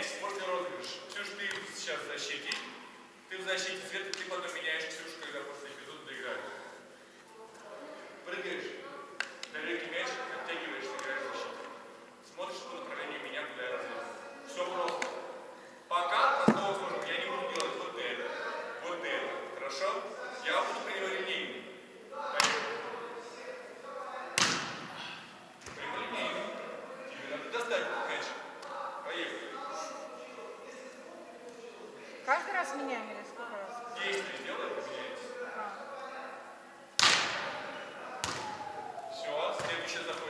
меняешь спорный розыгрыш. Ксюш, ты сейчас в защите. Ты в защите, Света, ты потом меняешь Ксюшу, когда после эпизода доиграешь. Прыгаешь. Далекий еще заходит.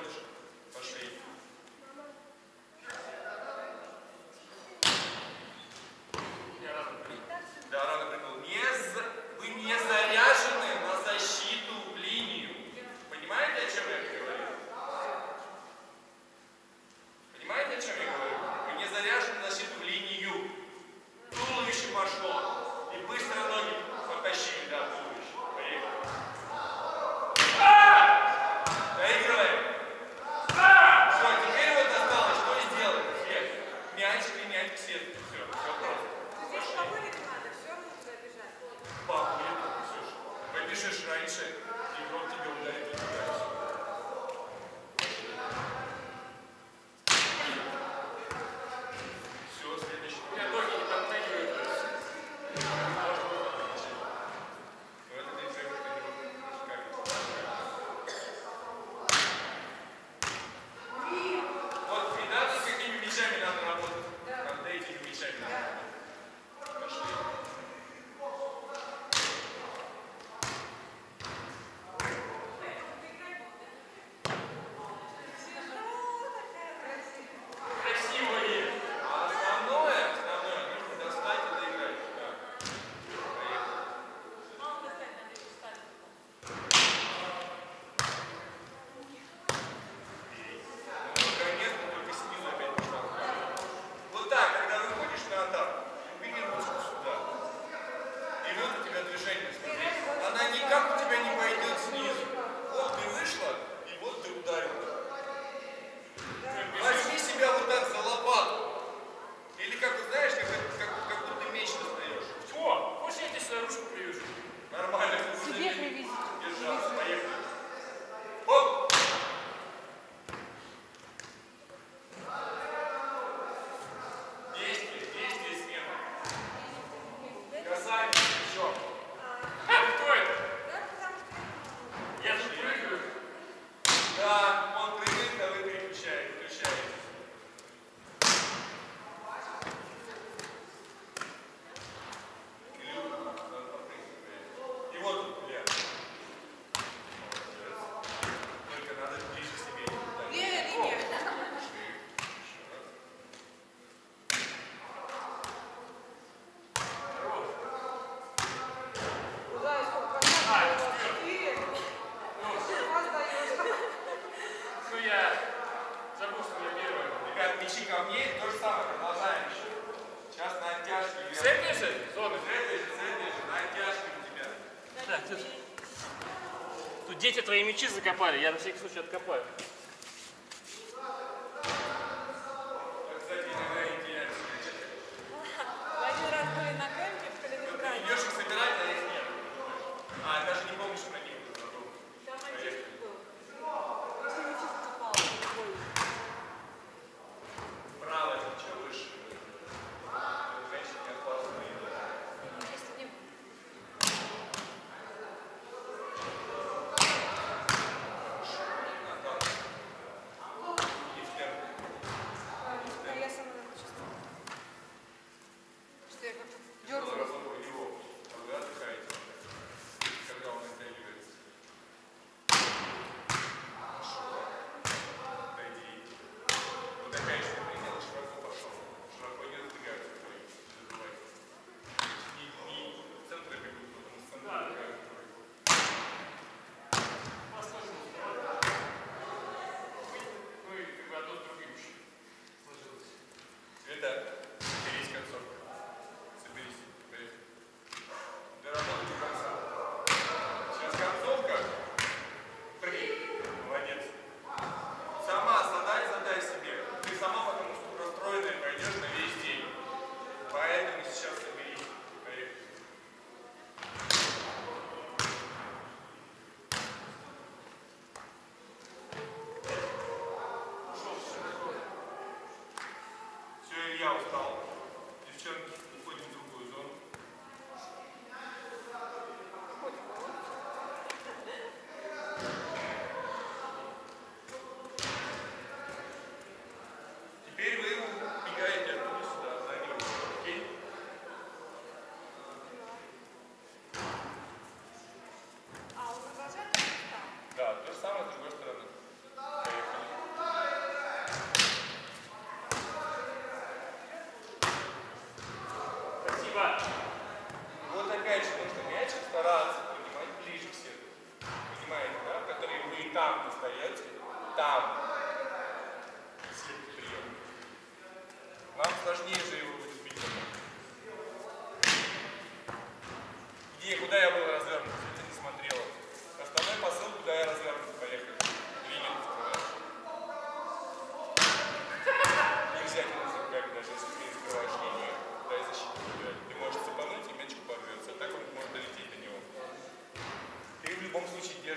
specie di pronti дети твои мечи закопали, я на всякий случай откопаю.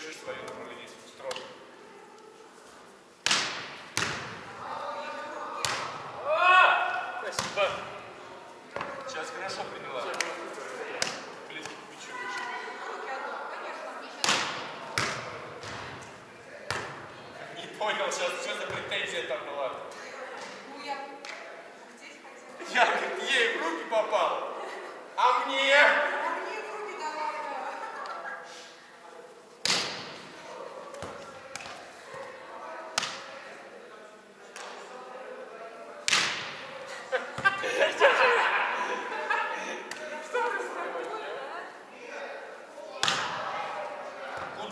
держишь свою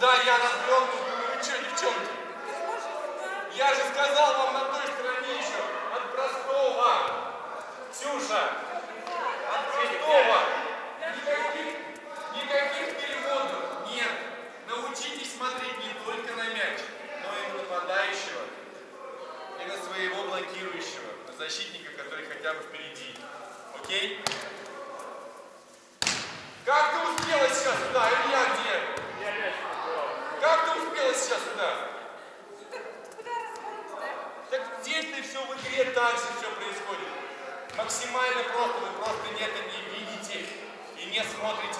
Да, я развернут, но ну вы что, девчонки? Я же сказал вам на той стороне еще, от простого. Ксюша, от простого. Никаких, никаких переводов нет. Научитесь смотреть не только на мяч, но и на нападающего, и на своего блокирующего, на защитника, который хотя бы впереди. Окей? Как ты успела сейчас сюда, Илья, где? сейчас сюда. Так, куда так здесь ты все в игре, так же все происходит. Максимально просто, вы просто это не видите и не смотрите.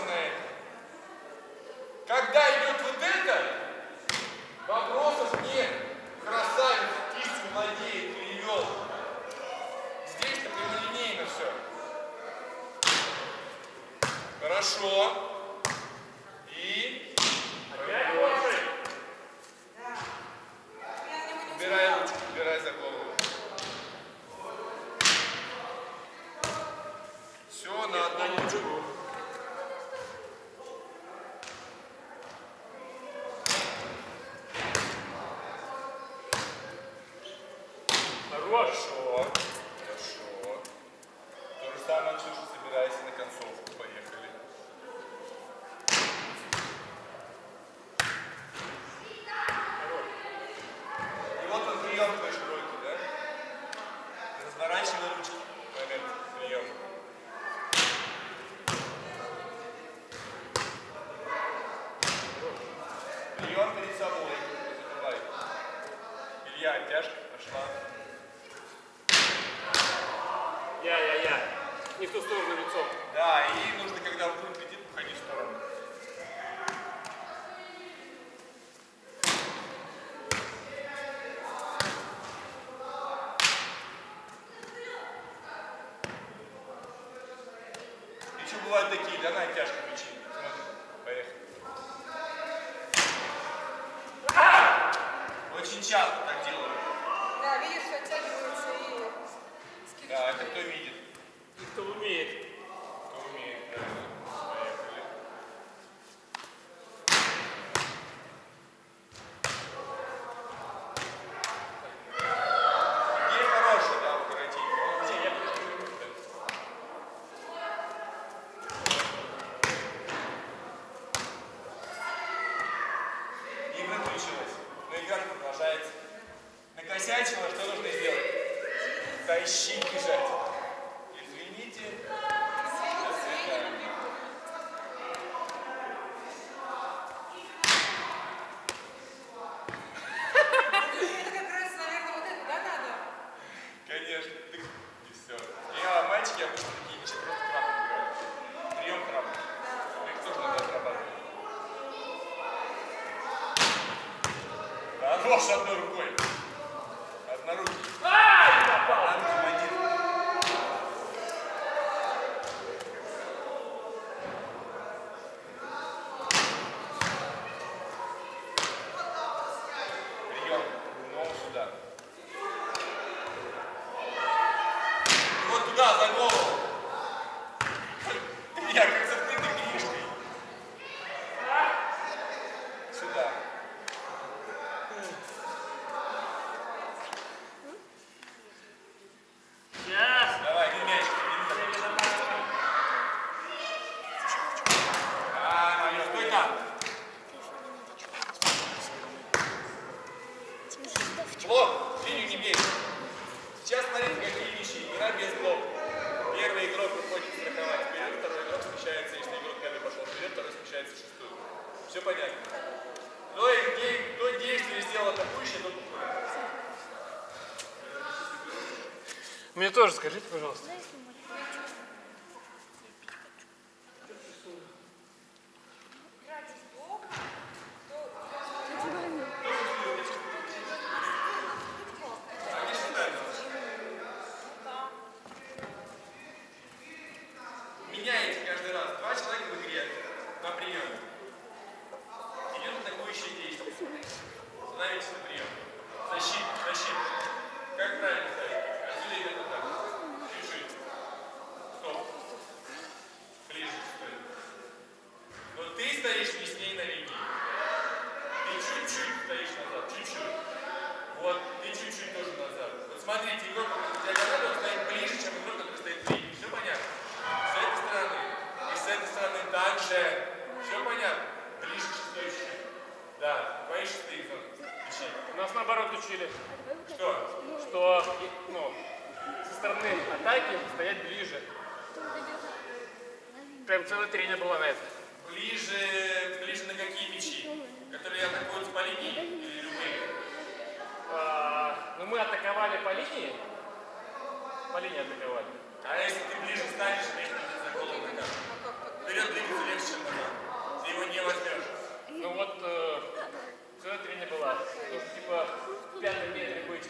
бывают такие, да, на оттяжку. Поехали. Очень часто. накосячила, что нужно сделать? Тащить бежать. Все понятно. Но и где, кто действие сделал атакующий, тот уходит. Мне тоже скажите, пожалуйста. Ну, стоишь не с ней на линии. Ты чуть-чуть стоишь назад. Чуть-чуть. Вот. Ты чуть-чуть тоже назад. Вот смотрите, игрок, который в диагонали, он стоит ближе, чем игрок, который стоит в линии. Все понятно? С этой стороны. И с этой стороны также. Все понятно? Ближе шестой чуть-чуть. Да. Твои зоны. Мячи. Нас наоборот учили, Что? что ну, со стороны атаки стоять ближе. Прям целый тренер была на это. Не возьмешь. Ну вот э, целая тренер была. Нужно типа в пятом метре быть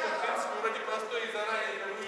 фигня? Ну, мяч-то, в принципе, вроде простой и заранее